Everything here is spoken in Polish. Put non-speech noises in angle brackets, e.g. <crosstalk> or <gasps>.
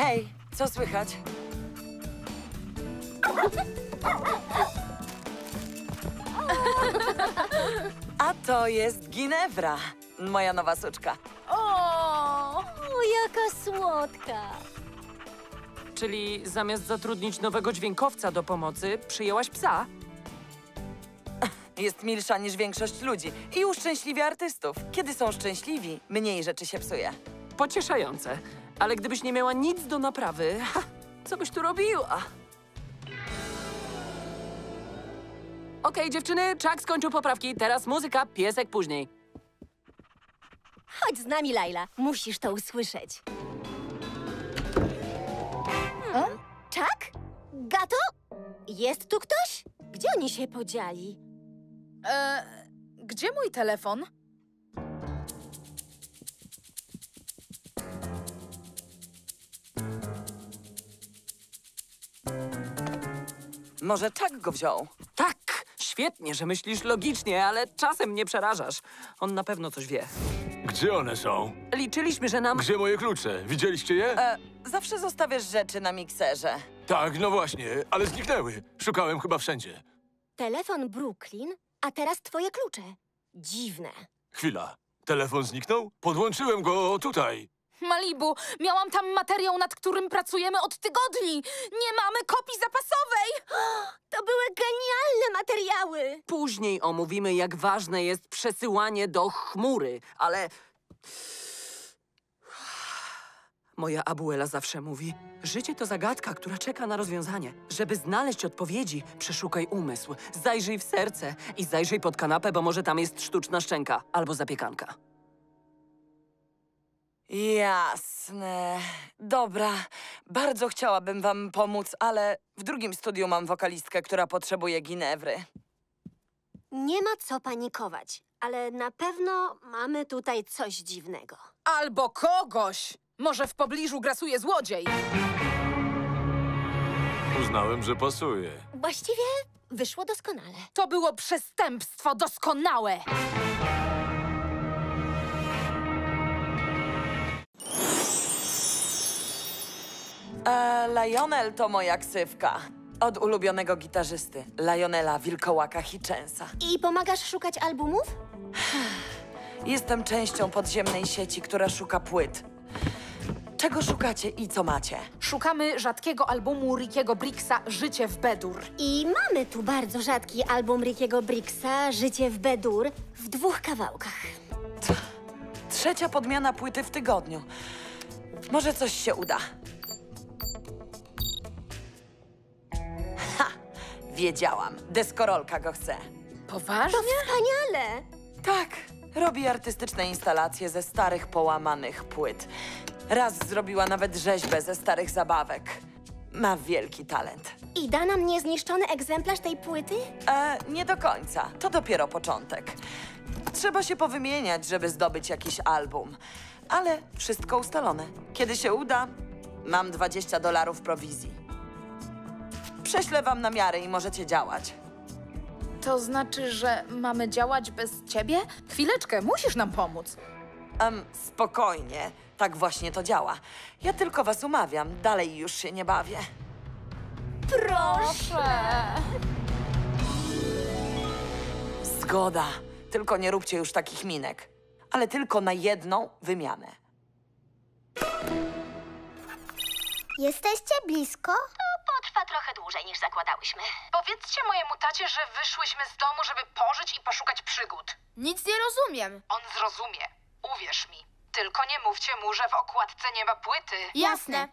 Hej, co słychać? A to jest Ginewra, moja nowa suczka. O! O, jaka słodka. Czyli zamiast zatrudnić nowego dźwiękowca do pomocy, przyjęłaś psa? Jest milsza niż większość ludzi i uszczęśliwia artystów. Kiedy są szczęśliwi, mniej rzeczy się psuje. Pocieszające. Ale gdybyś nie miała nic do naprawy, ha, co byś tu robiła? Okej, dziewczyny, Chuck skończył poprawki. Teraz muzyka, piesek później. Chodź z nami, Laila. Musisz to usłyszeć. Hmm? Czak? Gato? Jest tu ktoś? Gdzie oni się podzieli? E, gdzie mój telefon? Może Chuck go wziął? Tak, świetnie, że myślisz logicznie, ale czasem mnie przerażasz. On na pewno coś wie. Gdzie one są? Liczyliśmy, że nam... Gdzie moje klucze? Widzieliście je? E, zawsze zostawiasz rzeczy na mikserze. Tak, no właśnie, ale zniknęły. Szukałem chyba wszędzie. Telefon Brooklyn, a teraz twoje klucze. Dziwne. Chwila. Telefon zniknął? Podłączyłem go tutaj. Malibu, miałam tam materiał, nad którym pracujemy od tygodni. Nie mamy kopii zapasowej. <gasps> To były genialne materiały. Później omówimy, jak ważne jest przesyłanie do chmury, ale... <sighs> Moja abuela zawsze mówi, życie to zagadka, która czeka na rozwiązanie. Żeby znaleźć odpowiedzi, przeszukaj umysł, zajrzyj w serce i zajrzyj pod kanapę, bo może tam jest sztuczna szczęka albo zapiekanka. Jasne. Dobra, bardzo chciałabym wam pomóc, ale w drugim studiu mam wokalistkę, która potrzebuje Ginewry. Nie ma co panikować, ale na pewno mamy tutaj coś dziwnego. Albo kogoś. Może w pobliżu grasuje złodziej. Uznałem, że pasuje. Właściwie wyszło doskonale. To było przestępstwo doskonałe. Lionel to moja ksywka. Od ulubionego gitarzysty, Lionela Wilkołaka Hitchensa. I pomagasz szukać albumów? <sighs> Jestem częścią podziemnej sieci, która szuka płyt. Czego szukacie i co macie? Szukamy rzadkiego albumu Rickiego Bricksa Życie w Bedur. I mamy tu bardzo rzadki album Rickiego Bricksa, Życie w Bedur, w dwóch kawałkach. Trzecia podmiana płyty w tygodniu. Może coś się uda. Wiedziałam. Deskorolka go chce. Poważnie? Wspaniale! Tak, robi artystyczne instalacje ze starych, połamanych płyt. Raz zrobiła nawet rzeźbę ze starych zabawek. Ma wielki talent. I da nam niezniszczony egzemplarz tej płyty? E, nie do końca. To dopiero początek. Trzeba się powymieniać, żeby zdobyć jakiś album. Ale wszystko ustalone. Kiedy się uda, mam 20 dolarów prowizji. Prześlę wam namiary i możecie działać. To znaczy, że mamy działać bez ciebie? Chwileczkę, musisz nam pomóc. Em, spokojnie. Tak właśnie to działa. Ja tylko was umawiam. Dalej już się nie bawię. Proszę. Zgoda. Tylko nie róbcie już takich minek. Ale tylko na jedną wymianę. Jesteście blisko? Trochę dłużej niż zakładałyśmy. Powiedzcie mojemu tacie, że wyszłyśmy z domu, żeby pożyć i poszukać przygód. Nic nie rozumiem. On zrozumie. Uwierz mi. Tylko nie mówcie mu, że w okładce nie ma płyty. Jasne.